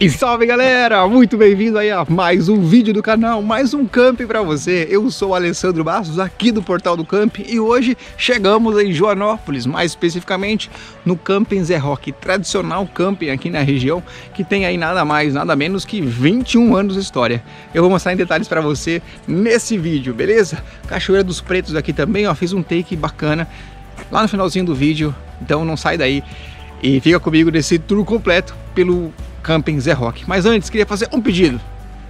E salve galera, muito bem-vindo aí a mais um vídeo do canal, mais um camp para você. Eu sou o Alessandro Bastos, aqui do Portal do Camp e hoje chegamos em Joanópolis, mais especificamente no Camping Zé Roque, tradicional camping aqui na região, que tem aí nada mais, nada menos que 21 anos de história. Eu vou mostrar em detalhes para você nesse vídeo, beleza? Cachoeira dos Pretos aqui também, ó, fiz um take bacana lá no finalzinho do vídeo, então não sai daí e fica comigo nesse tour completo pelo Camping Zé Roque. Mas antes, queria fazer um pedido.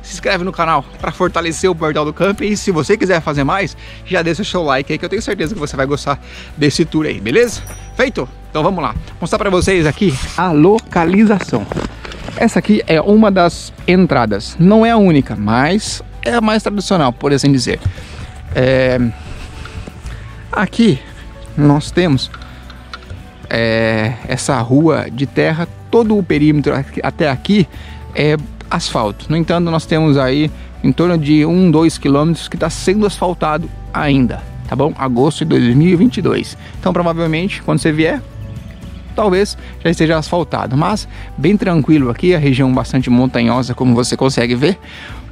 Se inscreve no canal para fortalecer o portal do camping e se você quiser fazer mais, já deixa seu like aí que eu tenho certeza que você vai gostar desse tour aí, beleza? Feito? Então vamos lá. Mostrar para vocês aqui a localização. Essa aqui é uma das entradas. Não é a única, mas é a mais tradicional, por assim dizer. É... Aqui nós temos é... essa rua de terra todo o perímetro até aqui é asfalto. No entanto, nós temos aí em torno de 1, 2 quilômetros que está sendo asfaltado ainda, tá bom? Agosto de 2022. Então, provavelmente, quando você vier, talvez já esteja asfaltado, mas bem tranquilo aqui, a região bastante montanhosa, como você consegue ver,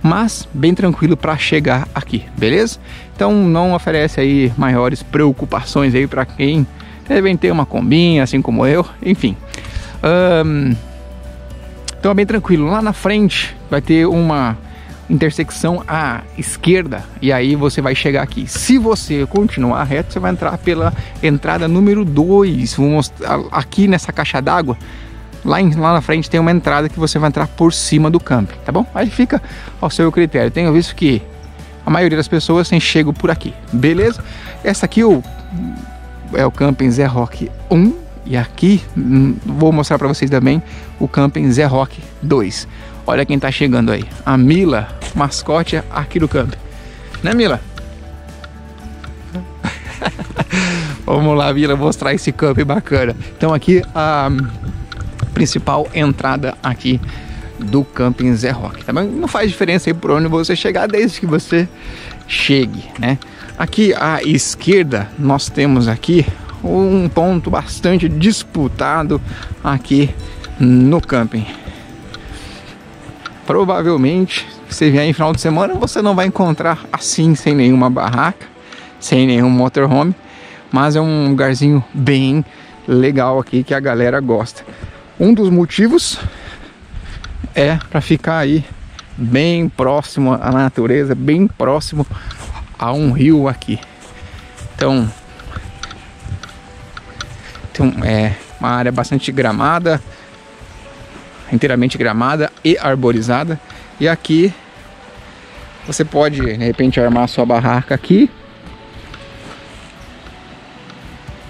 mas bem tranquilo para chegar aqui, beleza? Então não oferece aí maiores preocupações aí para quem devem ter uma combinha, assim como eu, enfim. Um, então é bem tranquilo. Lá na frente vai ter uma intersecção à esquerda e aí você vai chegar aqui. Se você continuar reto, você vai entrar pela entrada número 2. Vou mostrar aqui nessa caixa d'água. Lá, lá na frente tem uma entrada que você vai entrar por cima do camping, tá bom? Aí fica ao seu critério. Tenho visto que a maioria das pessoas tem chego por aqui, beleza? Essa aqui o, é o camping Zé Roque 1 e aqui hum, vou mostrar para vocês também o Camping Zé Rock 2. Olha quem tá chegando aí. A Mila, mascote aqui do camping. Né, Mila? Vamos lá, Mila, mostrar esse camping bacana. Então aqui a principal entrada aqui do Camping Zé Rock. Também não faz diferença aí por onde você chegar, desde que você chegue, né? Aqui à esquerda nós temos aqui um ponto bastante disputado aqui no camping. Provavelmente, se vier em final de semana, você não vai encontrar assim, sem nenhuma barraca, sem nenhum motorhome, mas é um lugarzinho bem legal aqui que a galera gosta. Um dos motivos é para ficar aí bem próximo à natureza, bem próximo a um rio aqui. Então, tem é, uma área bastante gramada, inteiramente gramada e arborizada. E aqui você pode de repente armar sua barraca aqui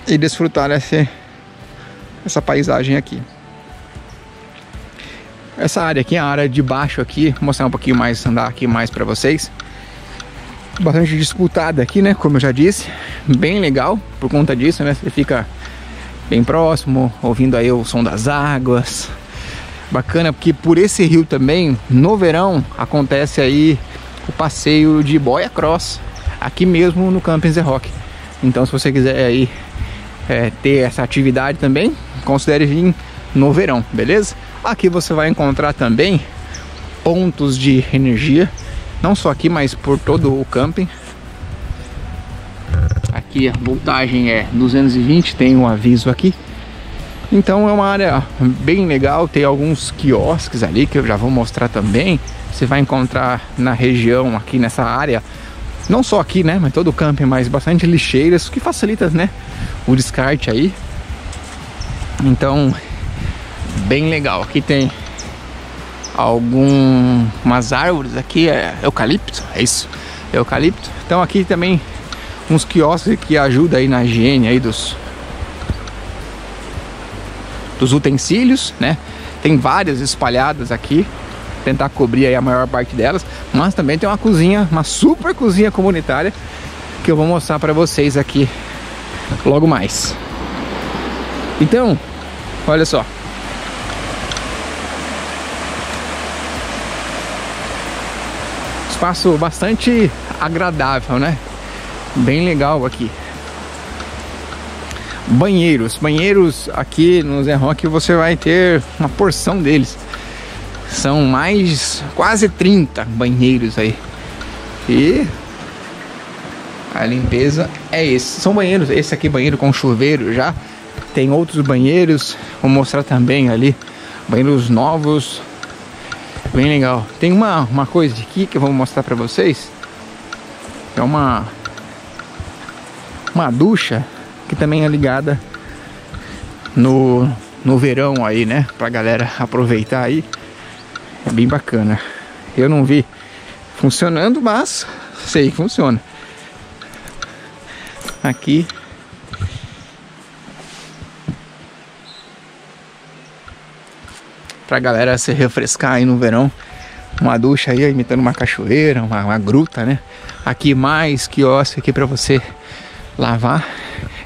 e desfrutar dessa, essa paisagem aqui. Essa área aqui, a área de baixo aqui, vou mostrar um pouquinho mais, andar aqui mais para vocês. Bastante disputada aqui, né? Como eu já disse, bem legal por conta disso, né? Você fica bem próximo, ouvindo aí o som das águas. Bacana porque por esse rio também, no verão, acontece aí o passeio de boia cross, aqui mesmo no Camping Zé Roque. Então se você quiser aí é, ter essa atividade também, considere vir no verão, beleza? Aqui você vai encontrar também pontos de energia, não só aqui, mas por todo o camping aqui a voltagem é 220, tem um aviso aqui. Então é uma área bem legal, tem alguns quiosques ali que eu já vou mostrar também. Você vai encontrar na região aqui nessa área, não só aqui, né, mas todo o camping, mas bastante lixeiras, que facilita, né, o descarte aí. Então, bem legal. Aqui tem algumas árvores aqui, é eucalipto, é isso, eucalipto. Então aqui também uns quiosques que ajudam aí na higiene aí dos dos utensílios, né? Tem várias espalhadas aqui, tentar cobrir aí a maior parte delas, mas também tem uma cozinha, uma super cozinha comunitária que eu vou mostrar para vocês aqui logo mais. Então, olha só. Espaço bastante agradável, né? Bem legal aqui. Banheiros. Banheiros aqui no Zé Roque você vai ter uma porção deles. São mais quase 30 banheiros aí. E a limpeza é esse. São banheiros, esse aqui banheiro com chuveiro já. Tem outros banheiros, vou mostrar também ali. Banheiros novos. Bem legal. Tem uma, uma coisa aqui que eu vou mostrar pra vocês. É uma uma ducha que também é ligada no, no verão aí, né? Pra galera aproveitar aí. É bem bacana. Eu não vi funcionando, mas sei que funciona. Aqui pra galera se refrescar aí no verão. Uma ducha aí imitando uma cachoeira, uma, uma gruta, né? Aqui mais quiosque aqui para você lavar.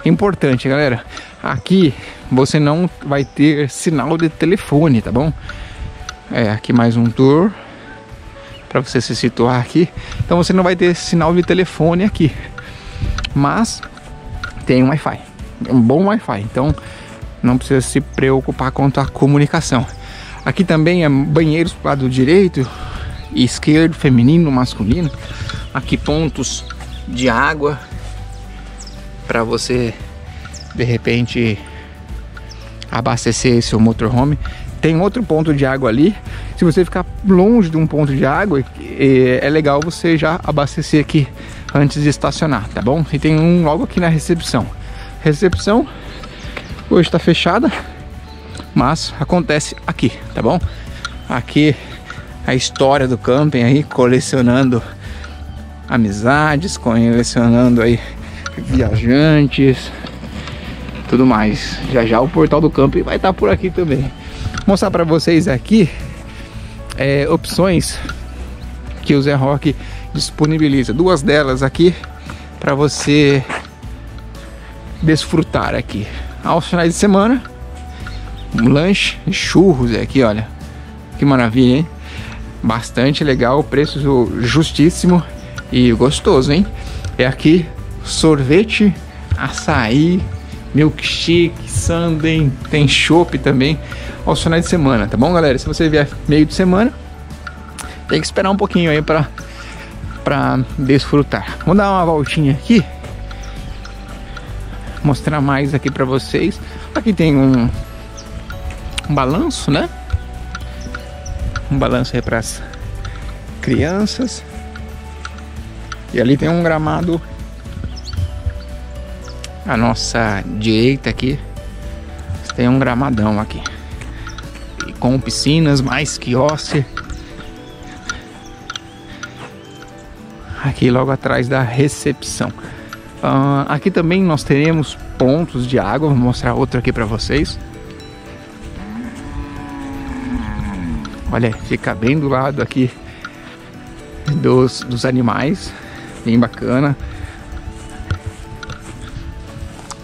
Importante, galera. Aqui você não vai ter sinal de telefone, tá bom? É, aqui mais um tour para você se situar aqui. Então você não vai ter sinal de telefone aqui, mas tem um Wi-Fi, um bom Wi-Fi. Então não precisa se preocupar quanto à comunicação. Aqui também é banheiros para lado direito e esquerdo, feminino, masculino. Aqui pontos de água para você de repente abastecer seu motorhome. Tem outro ponto de água ali. Se você ficar longe de um ponto de água, é legal você já abastecer aqui antes de estacionar, tá bom? E tem um logo aqui na recepção. Recepção hoje está fechada, mas acontece aqui, tá bom? Aqui a história do camping aí, colecionando amizades, colecionando aí viajantes, tudo mais. Já já o portal do camping vai estar por aqui também. Vou mostrar para vocês aqui é, opções que o Zé Rock disponibiliza. Duas delas aqui para você desfrutar aqui. Aos finais de semana, um lanche, churros aqui, olha. Que maravilha, hein? Bastante legal, preço justíssimo e gostoso, hein? É aqui sorvete, açaí, milkshake, sundae, tem chopp também aos finais de semana, tá bom, galera? Se você vier meio de semana, tem que esperar um pouquinho aí para para desfrutar. Vamos dar uma voltinha aqui. Mostrar mais aqui para vocês. Aqui tem um, um balanço, né? Um balanço aí para as crianças. E ali tem um gramado à nossa direita aqui. Tem um gramadão aqui. E com piscinas, mais quiosque. Aqui logo atrás da recepção. Uh, aqui também nós teremos pontos de água. Vou mostrar outro aqui para vocês. Olha, fica bem do lado aqui dos, dos animais, bem bacana.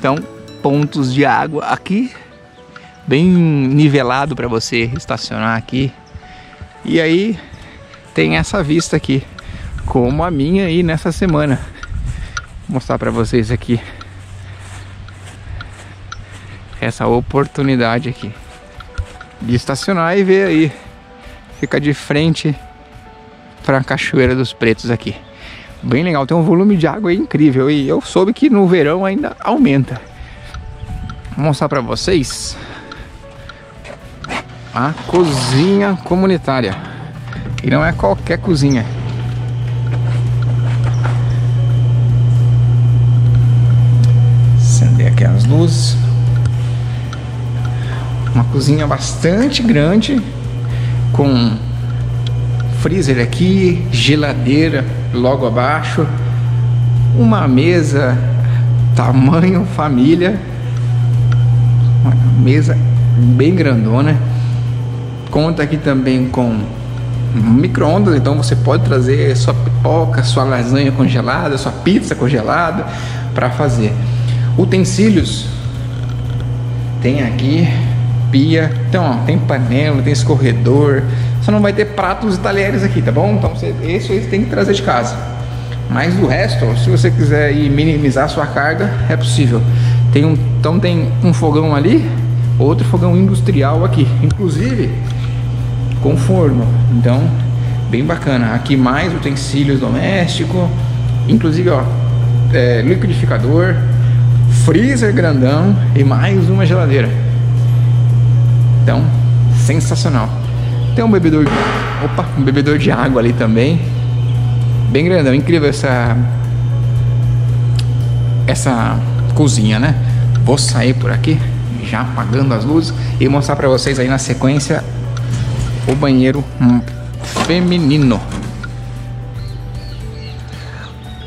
Então, pontos de água aqui, bem nivelado para você estacionar aqui. E aí tem essa vista aqui, como a minha aí nessa semana. Vou mostrar para vocês aqui essa oportunidade aqui de estacionar e ver aí. Fica de frente para a Cachoeira dos Pretos aqui. Bem legal, tem um volume de água incrível e eu soube que no verão ainda aumenta. Vou mostrar para vocês a cozinha comunitária. E não é qualquer cozinha. Acender aqui as luzes. Uma cozinha bastante grande com freezer aqui, geladeira logo abaixo, uma mesa tamanho família, uma mesa bem grandona. Conta aqui também com micro-ondas, então você pode trazer sua pipoca, sua lasanha congelada, sua pizza congelada para fazer. Utensílios tem aqui pia, então ó, tem panela, tem escorredor, você não vai ter pratos e talheres aqui, tá bom? Então você, aí você tem que trazer de casa. Mas o resto, se você quiser ir minimizar a sua carga, é possível. Tem um, então tem um fogão ali, outro fogão industrial aqui. Inclusive, com forno. Então, bem bacana. Aqui mais utensílios domésticos, inclusive ó, é, liquidificador, freezer grandão e mais uma geladeira. Então, sensacional. Tem um bebedor, opa, um bebedor de água ali também, bem grandão, incrível essa essa cozinha, né? Vou sair por aqui, já apagando as luzes e mostrar para vocês aí na sequência o banheiro feminino.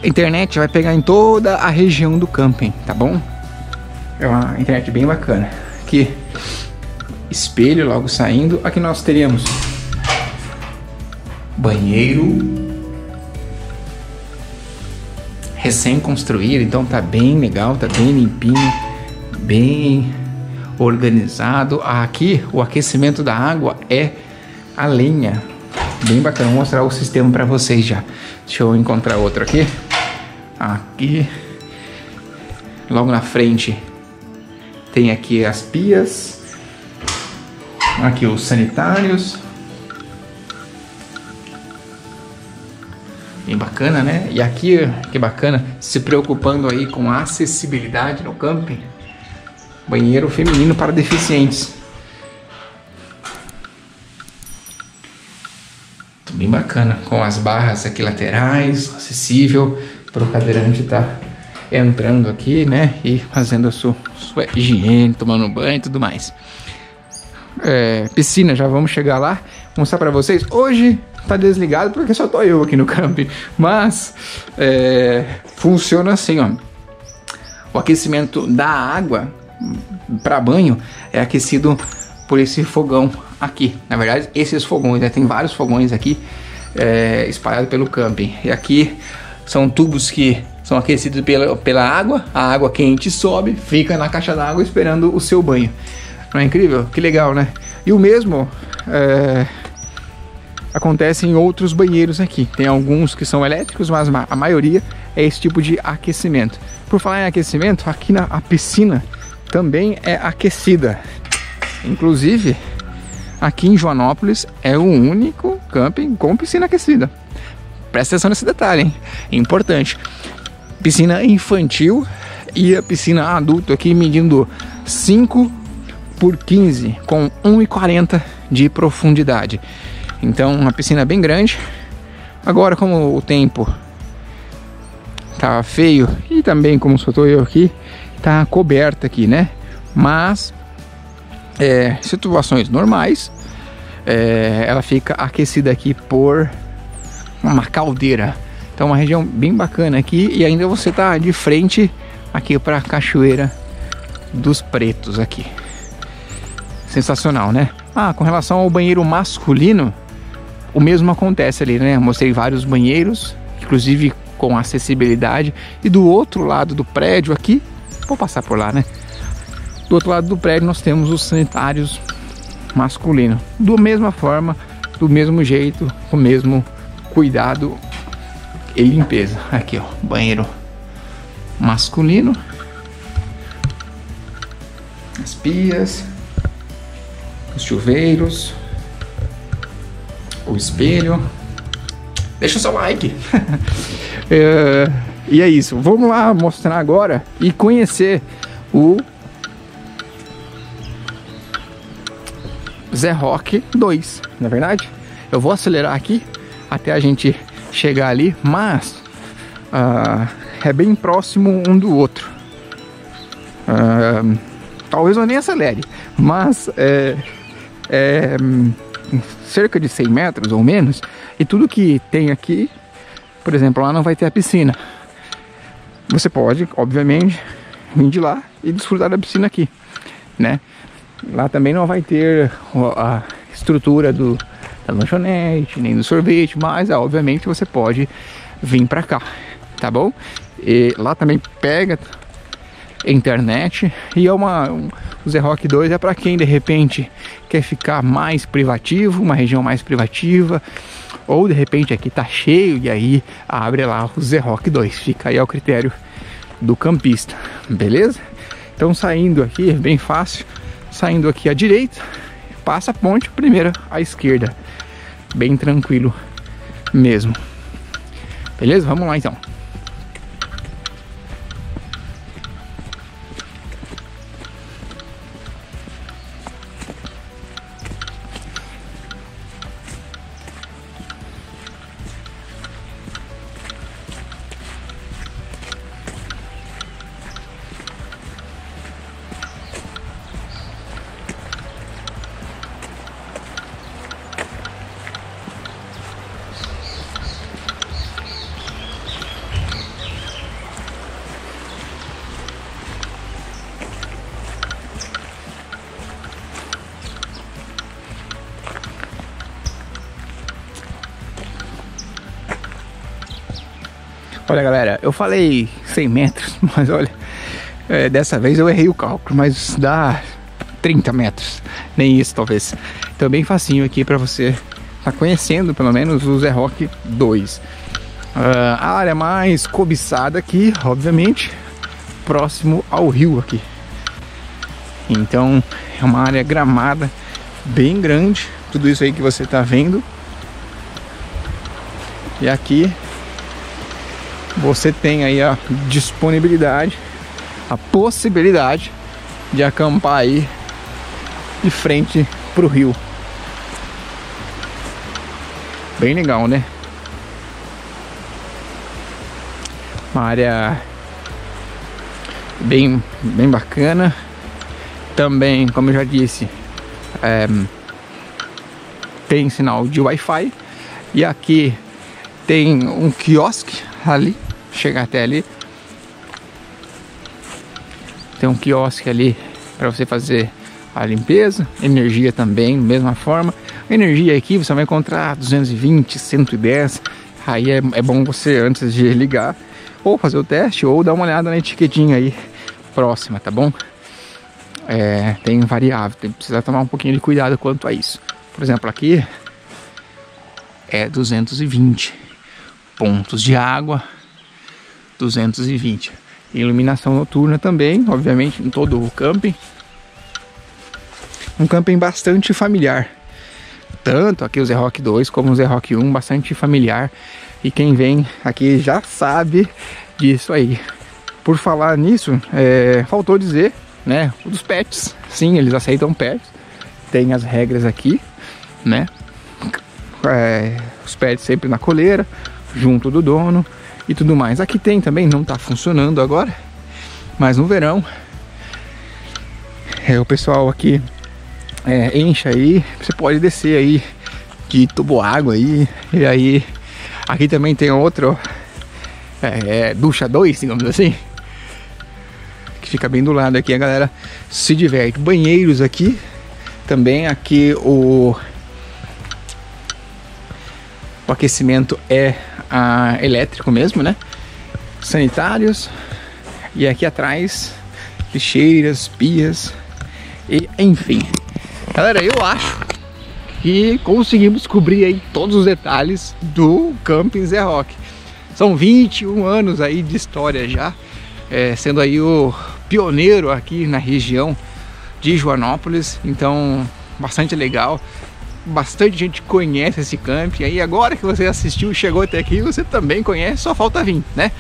Internet vai pegar em toda a região do camping, tá bom? É uma internet bem bacana. Aqui, espelho logo saindo. Aqui nós teríamos banheiro recém-construído, então tá bem legal, tá bem limpinho, bem organizado. Aqui o aquecimento da água é a lenha. Bem bacana, vou mostrar o sistema para vocês já. Deixa eu encontrar outro aqui. Aqui. Logo na frente tem aqui as pias. Aqui os sanitários. Bem bacana, né? E aqui, que bacana, se preocupando aí com a acessibilidade no camping. Banheiro feminino para deficientes. Bem bacana, com as barras aqui laterais, acessível para o cadeirante estar tá entrando aqui, né? E fazendo a sua, sua higiene, tomando banho e tudo mais. É, piscina, já vamos chegar lá. Mostrar para vocês. Hoje tá desligado porque só tô eu aqui no camping. Mas é, funciona assim, ó. O aquecimento da água para banho é aquecido por esse fogão aqui. Na verdade, esses fogões, né? Tem vários fogões aqui é, espalhados pelo camping. E aqui são tubos que são aquecidos pela, pela água. A água quente sobe, fica na caixa d'água esperando o seu banho. Não é incrível? Que legal, né? E o mesmo é, acontece em outros banheiros aqui. Tem alguns que são elétricos, mas a maioria é esse tipo de aquecimento. Por falar em aquecimento, aqui na a piscina também é aquecida. Inclusive, aqui em Joanópolis é o único camping com piscina aquecida. Presta atenção nesse detalhe, hein? É importante. Piscina infantil e a piscina adulto aqui medindo 5 por 15 com 1,40 de profundidade. Então, uma piscina bem grande. Agora, como o tempo tá feio e também como só eu aqui, tá coberta aqui, né? Mas é, situações normais, é, ela fica aquecida aqui por uma caldeira. Então, uma região bem bacana aqui e ainda você tá de frente aqui para a cachoeira dos Pretos aqui. Sensacional, né? Ah, com relação ao banheiro masculino, o mesmo acontece ali, né? mostrei vários banheiros, inclusive com acessibilidade. E do outro lado do prédio aqui, vou passar por lá, né? Do outro lado do prédio nós temos os sanitários masculinos. Da mesma forma, do mesmo jeito, com o mesmo cuidado e limpeza. Aqui, ó, banheiro masculino. As pias, os chuveiros, o espelho. Deixa o seu like. é, e é isso. Vamos lá mostrar agora e conhecer o Zé Rock 2, na é verdade? Eu vou acelerar aqui até a gente chegar ali, mas uh, é bem próximo um do outro. Uh, talvez eu nem acelere, mas é, é cerca de 100 metros ou menos, e tudo que tem aqui, por exemplo, lá não vai ter a piscina. Você pode, obviamente, vir de lá e desfrutar da piscina aqui, né? Lá também não vai ter a estrutura do, da lanchonete, nem do sorvete, mas obviamente você pode vir para cá, tá bom? E lá também pega internet e é uma um, o Zé Rock 2 é para quem de repente quer ficar mais privativo, uma região mais privativa, ou de repente aqui tá cheio e aí abre lá o Zé Rock 2. Fica aí ao critério do campista, beleza? Então saindo aqui, é bem fácil, saindo aqui à direita, passa a ponte, primeira à esquerda. Bem tranquilo mesmo. Beleza? Vamos lá então. Olha galera, eu falei 100 metros, mas olha, é, dessa vez eu errei o cálculo, mas dá 30 metros, nem isso talvez. Então bem facinho aqui para você estar tá conhecendo pelo menos o Zé Rock 2. Uh, a área mais cobiçada aqui, obviamente, próximo ao rio aqui. Então é uma área gramada bem grande, tudo isso aí que você está vendo. E aqui você tem aí a disponibilidade, a possibilidade de acampar aí de frente pro rio. Bem legal, né? Uma área bem, bem bacana. Também, como eu já disse, é, tem sinal de Wi-Fi. E aqui tem um quiosque ali chegar até ali. Tem um quiosque ali para você fazer a limpeza, energia também, mesma forma. Energia aqui você vai encontrar 220, 110. Aí é, é bom você antes de ligar ou fazer o teste ou dar uma olhada na etiquetinha aí próxima, tá bom? É, tem variável, tem precisa tomar um pouquinho de cuidado quanto a isso. Por exemplo, aqui é 220 pontos de água, 220. Iluminação noturna também, obviamente, em todo o camping. Um camping bastante familiar. Tanto aqui o Zé Rock 2 como o Zé Rock 1, bastante familiar. E quem vem aqui já sabe disso aí. Por falar nisso, é, faltou dizer, né? Dos pets. Sim, eles aceitam pets. Tem as regras aqui, né? É, os pets sempre na coleira, junto do dono e tudo mais. Aqui tem também, não está funcionando agora, mas no verão é, o pessoal aqui é, enche aí, você pode descer aí de tubo água aí, e aí aqui também tem outro é, é, ducha 2, digamos assim, que fica bem do lado aqui, a galera se diverte. Banheiros aqui, também aqui o, o aquecimento é a elétrico mesmo, né? Sanitários. E aqui atrás, lixeiras, pias. E enfim. Galera, eu acho que conseguimos cobrir aí todos os detalhes do Camping Zé Rock. São 21 anos aí de história já, é, sendo aí o pioneiro aqui na região de Joanópolis, então bastante legal bastante gente conhece esse camp. E aí agora que você assistiu chegou até aqui, você também conhece, só falta vir, né?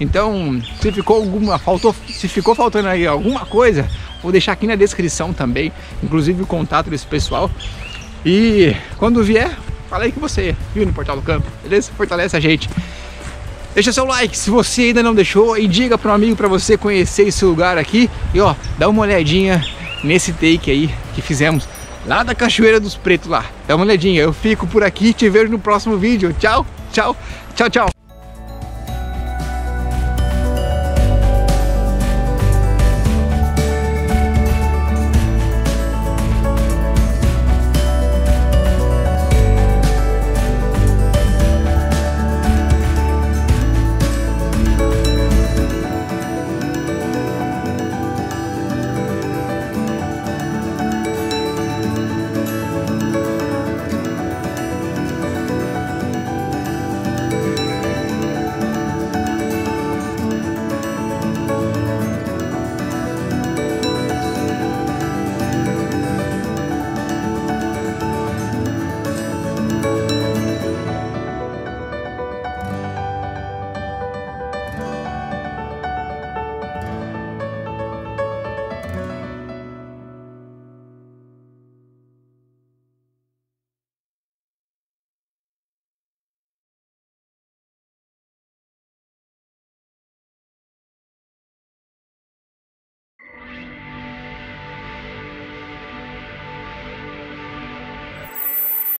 Então, se ficou alguma faltou, se ficou faltando aí alguma coisa, vou deixar aqui na descrição também, inclusive o contato desse pessoal. E quando vier, fala aí que você viu no Portal do Campo, beleza? Fortalece a gente. Deixa seu like se você ainda não deixou e diga para um amigo para você conhecer esse lugar aqui. E ó, dá uma olhadinha nesse take aí que fizemos lá da Cachoeira dos Pretos lá. Dá uma olhadinha, eu fico por aqui, te vejo no próximo vídeo. Tchau, tchau, tchau, tchau.